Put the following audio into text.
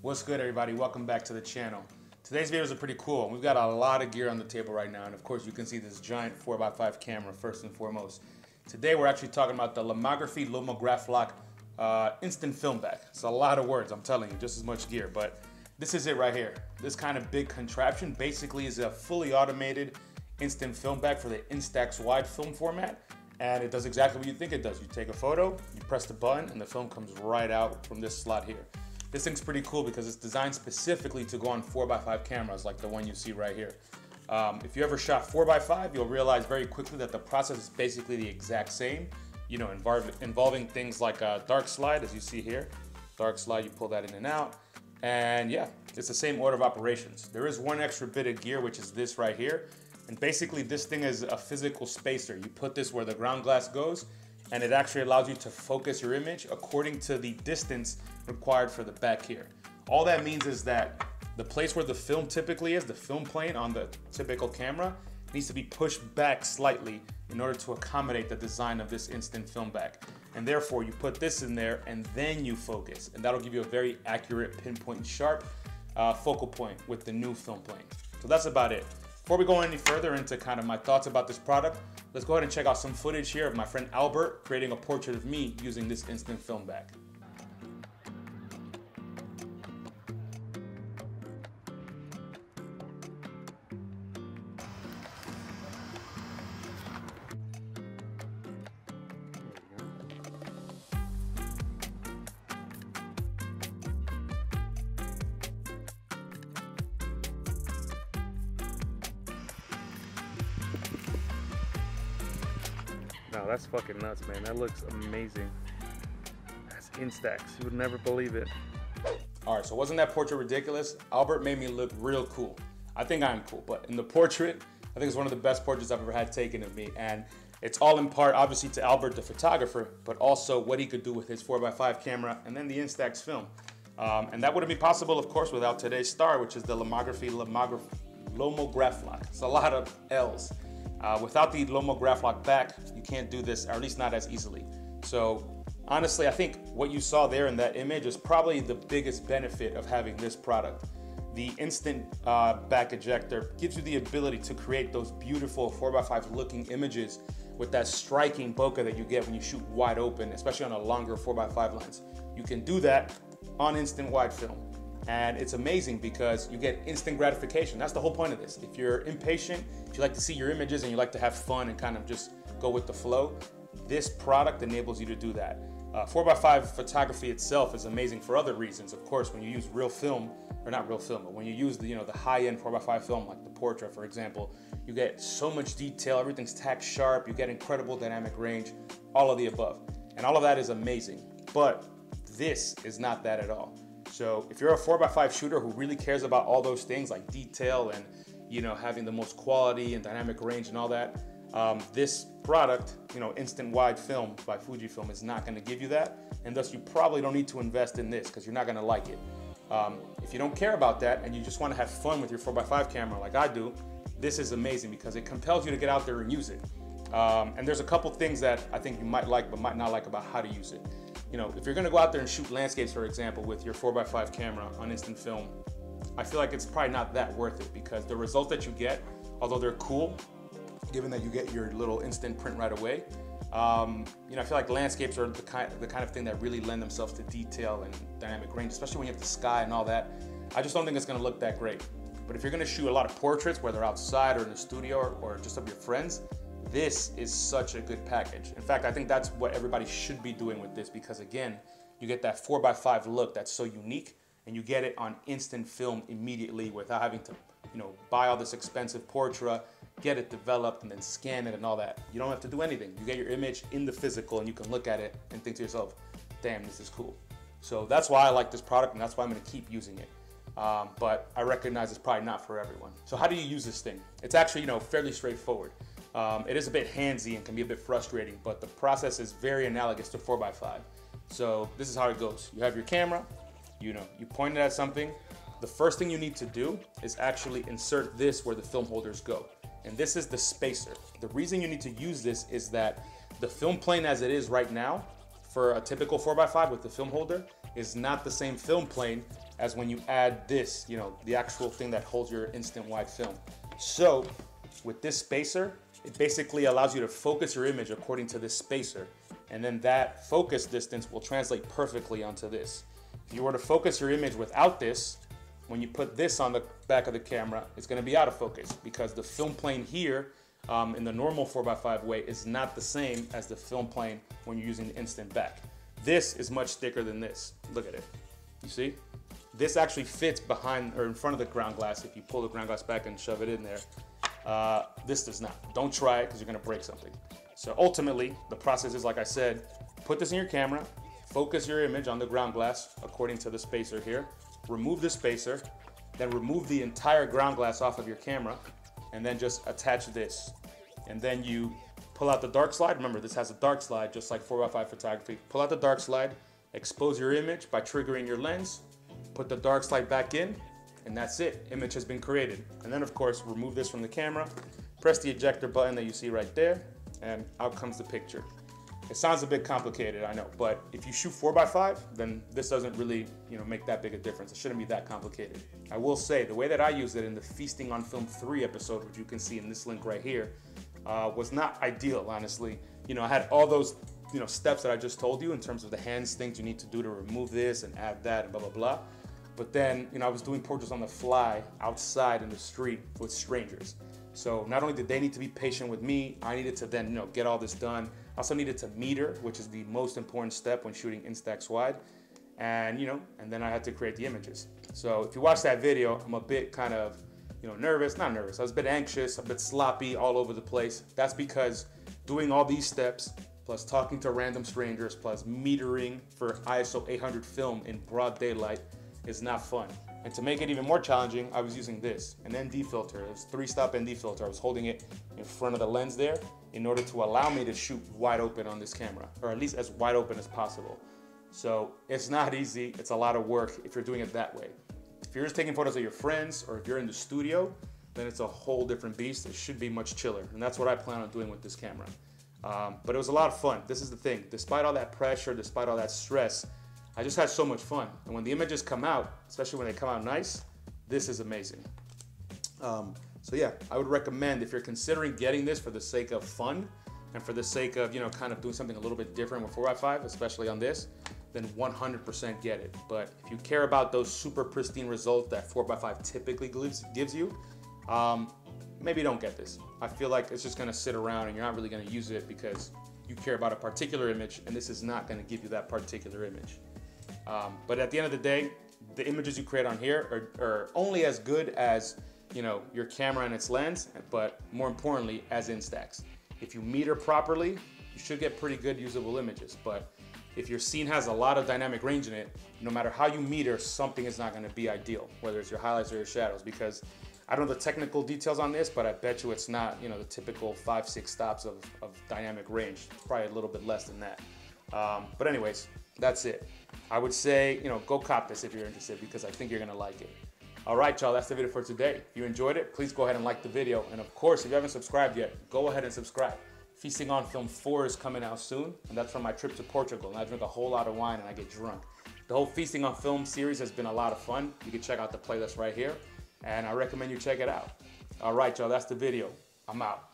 What's good everybody? Welcome back to the channel. Today's videos are pretty cool. We've got a lot of gear on the table right now and of course you can see this giant 4x5 camera first and foremost. Today we're actually talking about the Lomography Lomograflok uh, Instant Film Back. It's a lot of words, I'm telling you, just as much gear, but this is it right here. This kind of big contraption basically is a fully automated instant film back for the Instax wide film format and it does exactly what you think it does. You take a photo, you press the button and the film comes right out from this slot here. This thing's pretty cool because it's designed specifically to go on 4x5 cameras like the one you see right here. Um, if you ever shot 4x5, you'll realize very quickly that the process is basically the exact same. You know, involve, involving things like a dark slide, as you see here. Dark slide, you pull that in and out. And yeah, it's the same order of operations. There is one extra bit of gear, which is this right here. And basically this thing is a physical spacer. You put this where the ground glass goes and it actually allows you to focus your image according to the distance required for the back here. All that means is that the place where the film typically is, the film plane on the typical camera, needs to be pushed back slightly in order to accommodate the design of this instant film back. And therefore you put this in there and then you focus. And that'll give you a very accurate pinpoint sharp uh, focal point with the new film plane. So that's about it. Before we go any further into kind of my thoughts about this product, let's go ahead and check out some footage here of my friend Albert creating a portrait of me using this instant film bag. That's fucking nuts, man. That looks amazing. That's Instax. You would never believe it. All right, so wasn't that portrait ridiculous? Albert made me look real cool. I think I'm cool, but in the portrait, I think it's one of the best portraits I've ever had taken of me. And it's all in part, obviously, to Albert, the photographer, but also what he could do with his 4x5 camera and then the Instax film. Um, and that wouldn't be possible, of course, without today's star, which is the Lomography Lomograph Lomograflok. It's a lot of L's. Uh, without the Lomograflok back, you can't do this, or at least not as easily. So honestly, I think what you saw there in that image is probably the biggest benefit of having this product. The instant uh, back ejector gives you the ability to create those beautiful 4x5 looking images with that striking bokeh that you get when you shoot wide open, especially on a longer 4x5 lens. You can do that on instant wide film. And it's amazing because you get instant gratification. That's the whole point of this. If you're impatient, if you like to see your images and you like to have fun and kind of just go with the flow, this product enables you to do that. Uh, 4x5 photography itself is amazing for other reasons. Of course, when you use real film, or not real film, but when you use the, you know, the high-end 4x5 film, like the Portra, for example, you get so much detail, everything's tack sharp, you get incredible dynamic range, all of the above. And all of that is amazing. But this is not that at all. So if you're a 4x5 shooter who really cares about all those things like detail and you know having the most quality and dynamic range and all that, um, this product, you know, instant wide film by Fujifilm is not going to give you that, and thus you probably don't need to invest in this because you're not going to like it. Um, if you don't care about that and you just want to have fun with your 4x5 camera like I do, this is amazing because it compels you to get out there and use it. Um, and there's a couple things that I think you might like but might not like about how to use it. You know, if you're gonna go out there and shoot landscapes, for example, with your 4x5 camera on instant film, I feel like it's probably not that worth it because the results that you get, although they're cool, given that you get your little instant print right away, um, you know, I feel like landscapes are the kind, the kind of thing that really lend themselves to detail and dynamic range, especially when you have the sky and all that. I just don't think it's gonna look that great. But if you're gonna shoot a lot of portraits, whether outside or in the studio or, or just of your friends, this is such a good package. In fact, I think that's what everybody should be doing with this because again, you get that 4x5 look that's so unique and you get it on instant film immediately without having to, you know, buy all this expensive Portra, get it developed and then scan it and all that. You don't have to do anything. You get your image in the physical and you can look at it and think to yourself, damn, this is cool. So that's why I like this product and that's why I'm gonna keep using it. Um, but I recognize it's probably not for everyone. So how do you use this thing? It's actually, you know, fairly straightforward. Um, it is a bit handsy and can be a bit frustrating, but the process is very analogous to 4x5. So this is how it goes. You have your camera, you know, you point it at something. The first thing you need to do is actually insert this where the film holders go. And this is the spacer. The reason you need to use this is that the film plane as it is right now for a typical 4x5 with the film holder is not the same film plane as when you add this, you know, the actual thing that holds your instant wide film. So with this spacer, it basically allows you to focus your image according to this spacer. And then that focus distance will translate perfectly onto this. If you were to focus your image without this, when you put this on the back of the camera, it's gonna be out of focus because the film plane here um, in the normal 4x5 way is not the same as the film plane when you're using the instant back. This is much thicker than this. Look at it. You see? This actually fits behind or in front of the ground glass if you pull the ground glass back and shove it in there. Uh, this does not. Don't try it because you're gonna break something. So ultimately, the process is like I said, put this in your camera, focus your image on the ground glass according to the spacer here, remove the spacer, then remove the entire ground glass off of your camera, and then just attach this. And then you pull out the dark slide. Remember, this has a dark slide, just like 4x5 photography. Pull out the dark slide, expose your image by triggering your lens, put the dark slide back in, and that's it. Image has been created. And then of course, remove this from the camera, press the ejector button that you see right there, and out comes the picture. It sounds a bit complicated, I know, but if you shoot 4x5, then this doesn't really you know, make that big a difference. It shouldn't be that complicated. I will say, the way that I use it in the Feasting on Film 3 episode, which you can see in this link right here, uh, was not ideal, honestly. You know, I had all those you know steps that I just told you in terms of the hands things you need to do to remove this and add that and blah blah blah. But then, you know, I was doing portraits on the fly outside in the street with strangers. So not only did they need to be patient with me, I needed to then, you know, get all this done. I also needed to meter, which is the most important step when shooting Instax wide. And, you know, and then I had to create the images. So if you watch that video, I'm a bit kind of, you know, nervous, not nervous. I was a bit anxious, a bit sloppy all over the place. That's because doing all these steps, plus talking to random strangers, plus metering for ISO 800 film in broad daylight, is not fun. And to make it even more challenging, I was using this, an ND filter. It was three-stop ND filter. I was holding it in front of the lens there in order to allow me to shoot wide open on this camera, or at least as wide open as possible. So it's not easy, it's a lot of work if you're doing it that way. If you're just taking photos of your friends, or if you're in the studio, then it's a whole different beast. It should be much chiller, and that's what I plan on doing with this camera. Um, but it was a lot of fun. This is the thing. Despite all that pressure, despite all that stress, I just had so much fun. And when the images come out, especially when they come out nice, this is amazing. Um, so yeah, I would recommend if you're considering getting this for the sake of fun and for the sake of, you know, kind of doing something a little bit different with 4x5, especially on this, then 100% get it. But if you care about those super pristine results that 4x5 typically gives, you, um, maybe don't get this. I feel like it's just gonna sit around and you're not really gonna use it because you care about a particular image and this is not gonna give you that particular image. Um, but at the end of the day, the images you create on here are, are, only as good as you know your camera and its lens, but more importantly, as Instax. If you meter properly, you should get pretty good usable images. But if your scene has a lot of dynamic range in it, no matter how you meter, something is not going to be ideal, whether it's your highlights or your shadows, because I don't know the technical details on this, but I bet you it's not you know the typical five six stops of, of dynamic range. It's probably a little bit less than that. Um, but anyways, that's it. I would say, you know, go cop this if you're interested because I think you're gonna like it. All right, y'all, that's the video for today. If you enjoyed it, please go ahead and like the video. And of course, if you haven't subscribed yet, go ahead and subscribe. Feasting on Film 4 is coming out soon, and that's from my trip to Portugal. And I drink a whole lot of wine and I get drunk. The whole Feasting on Film series has been a lot of fun. You can check out the playlist right here, and I recommend you check it out. All right, y'all, that's the video. I'm out.